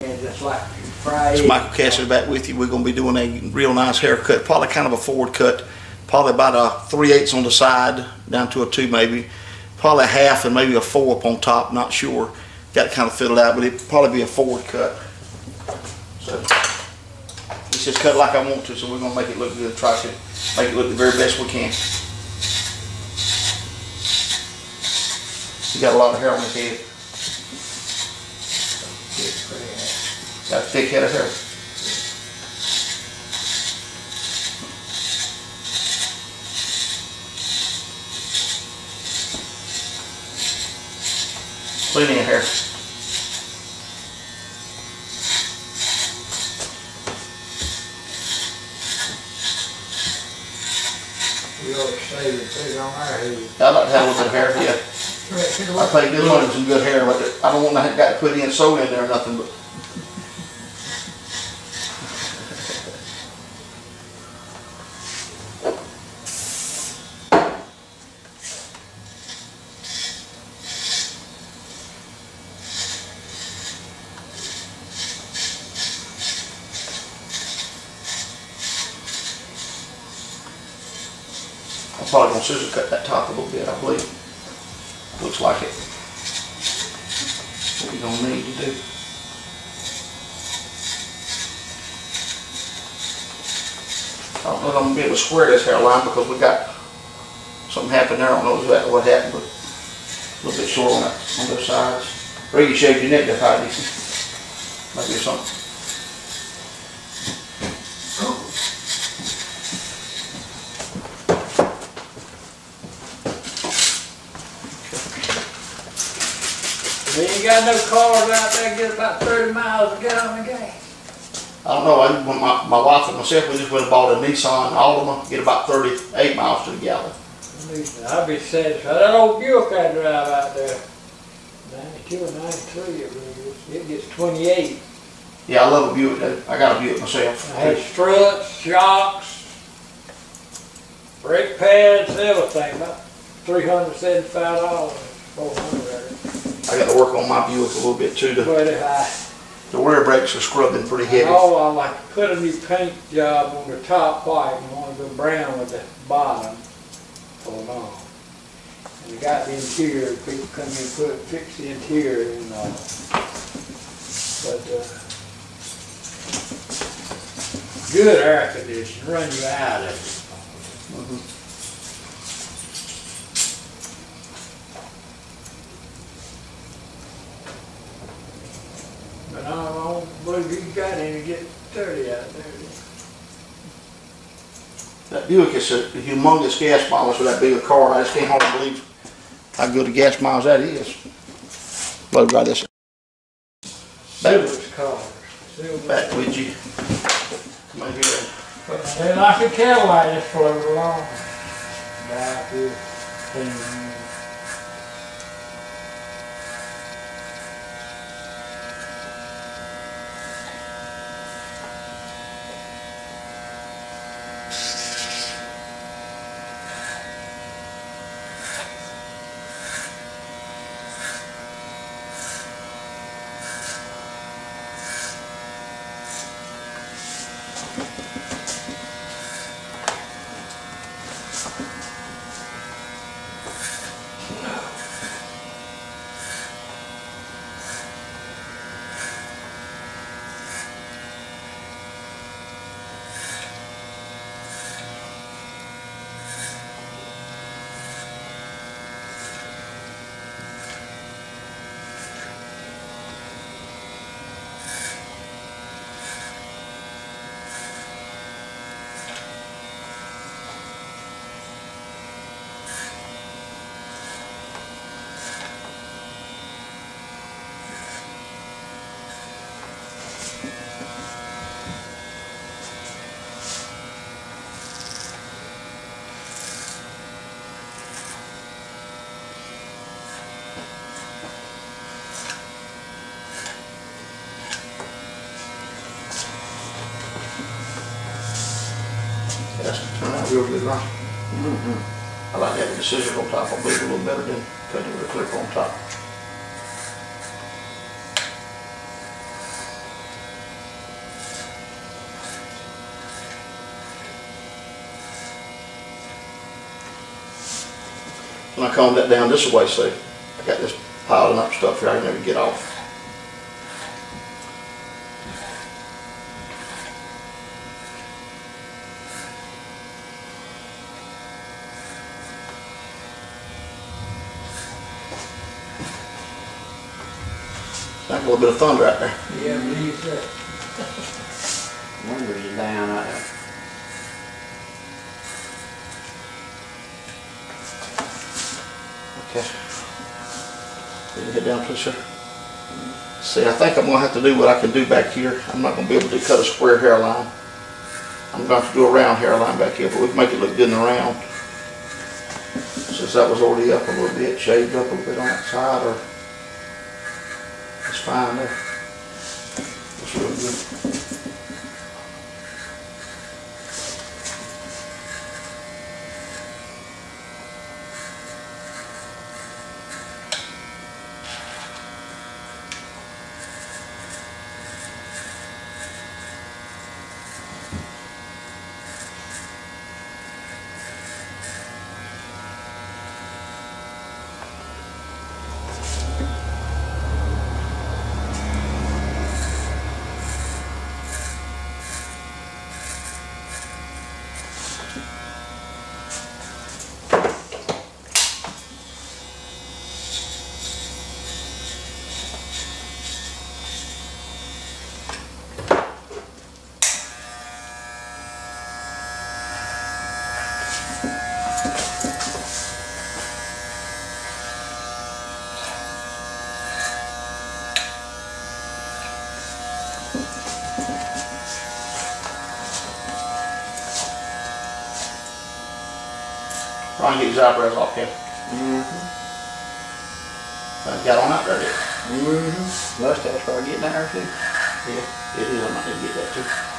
It's. Michael Cassidy back with you. We're gonna be doing a real nice haircut, probably kind of a forward cut, probably about a three eighths on the side, down to a two maybe, probably a half and maybe a four up on top, not sure. Got to kind of it out, but it'd probably be a forward cut. So, it's just cut like I want to, so we're gonna make it look good, try to make it look the very best we can. He got a lot of hair on his head, got a thick head of hair. Plenty of hair. We ought to save it, put it on our head. I like to have a little bit of hair, yeah. I pay good money some good hair, but I don't want to got to put in sew in there or nothing, but. I'm probably gonna scissor cut that top a little bit, I believe. Looks like it. Need to do. I don't know if I'm gonna be able to square this hairline because we got something happened there. I don't know exactly what happened, but a little bit short on on those sides. Or you shaved your neck, that's how decent. Maybe something. got no cars out there, get about 30 miles to get on the gas. I don't know. I, my, my wife and myself, we just went and bought a Nissan Altima, get about 38 miles to the gallon. I'd be satisfied. That old Buick I drive out there, 92 or 93, it, it gets 28. Yeah, I love a Buick. I got a Buick myself. I had struts, shocks, brake pads, everything. About $375, 400 I got to work on my Buick a little bit too. The, But if I, the rear brakes are scrubbing pretty heavy. oh, I like to put a new paint job on the top white and want to go brown with the bottom for long. And we got the interior, people come in and put, fix the interior and, uh, but, uh, good air conditioning, run you out of it. Mhm. But I you got any to get dirty out there. That Buick is a humongous gas mileage for that big a car. I just can't hardly believe how good a gas miles that is. Load right this. Silver. back with you. Come on here. They like a Cadillac just float along. Back here. Mm -hmm. I like that the scissors on top. I believe a little better than cutting with a clip on top. And I calm that down this way, see, I got this piled up stuff here I can never get off. Like a little bit of thunder out there. Yeah, believe that. Windows are down out there. Okay. Can you head down, please, sir? See, I think I'm gonna have to do what I can do back here. I'm not gonna be able to cut a square hairline. I'm gonna have to do a round hairline back here, but we can make it look good in the round. Since that was already up a little bit, shaved up a little bit on that side, or it's fine there. Real good. Ron, get his eyebrows off him. Mm-hmm. Got on out there, did Mm-hmm. Mustache probably getting out there too. Yeah, it is. I might need to get that too.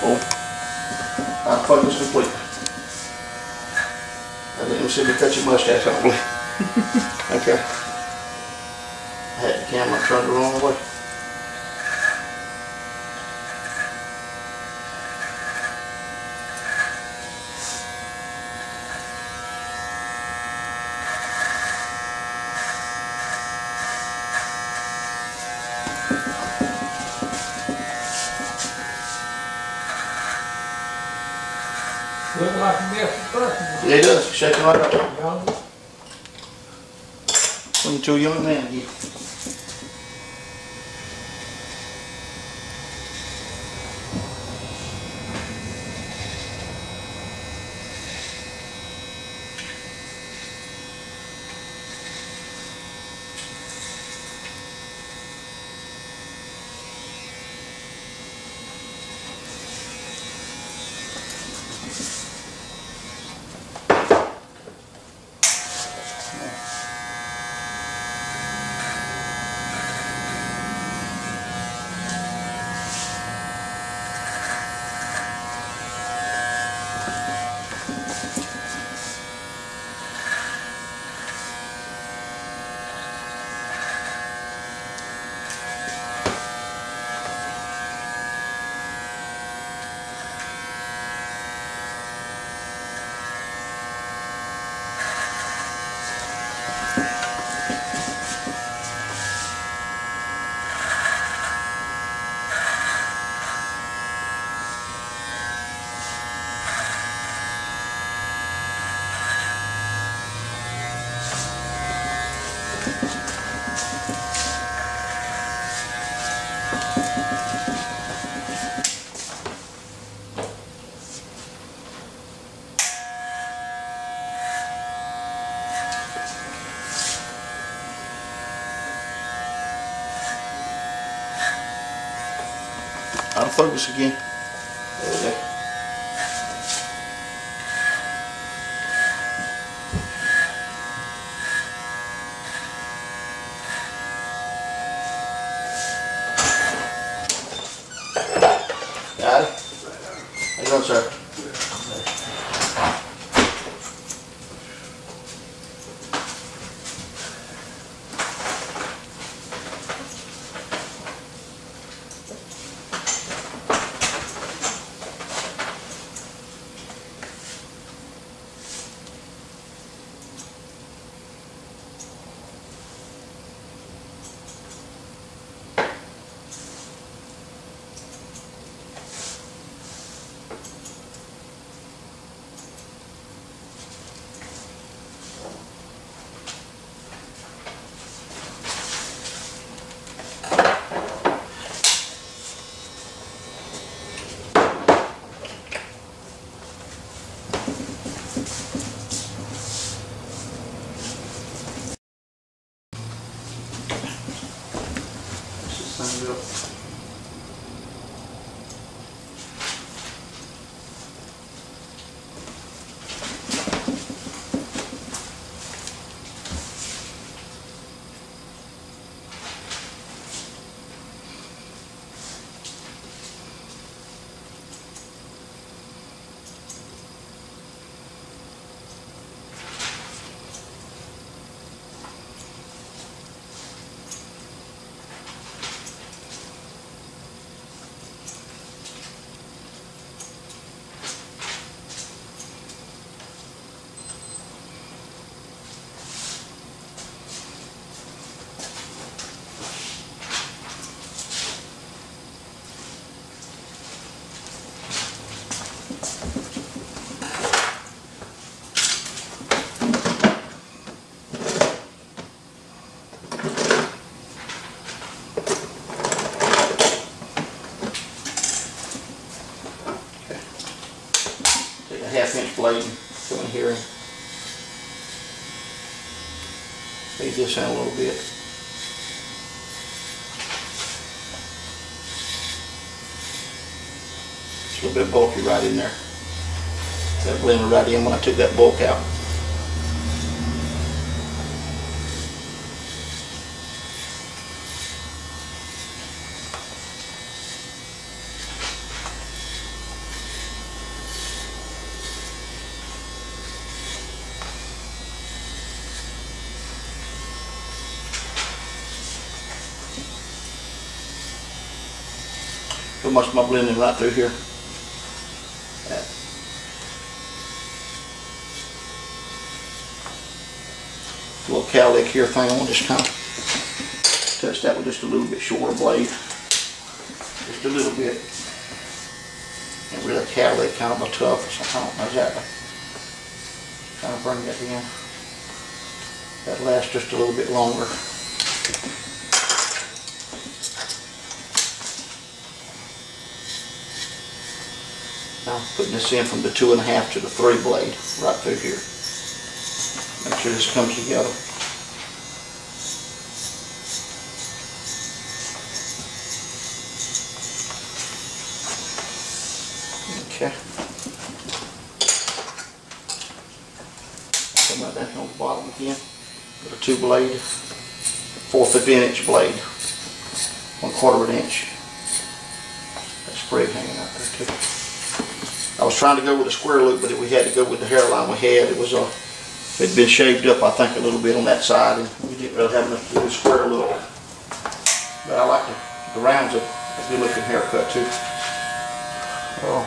Oh, plug is complete. I didn't see me cut your mustache, don't. Okay. I had the camera turned the wrong way. Look like Yeah, it does, shaking right up. young. When you're too young man, you. Focus again. There we go. Got it? How you doing, sir? Let's inch blade in here fade this in a little bit. It's a little bit bulky right in there. That blended right in when I took that bulk out. Put of my blending right through here. That. Little cowlick here thing, gonna just kind of touch that with just a little bit shorter blade. Just a little bit. And really cowlick, kind of a tough or something, I don't know exactly. Kind of bring that in. That lasts just a little bit longer. Putting this in from the two and a half to the three blade, right through here. Make sure this comes together. Okay. On the bottom again, a two blade, fourth of an inch blade, one quarter of an inch. That sprig hanging out there too. I was trying to go with a square loop, but we had to go with the hairline we had. It was a, it'd been shaved up, I think, a little bit on that side, and we didn't really have enough to do a square look. But I like the, the round's of a good looking haircut too. Oh,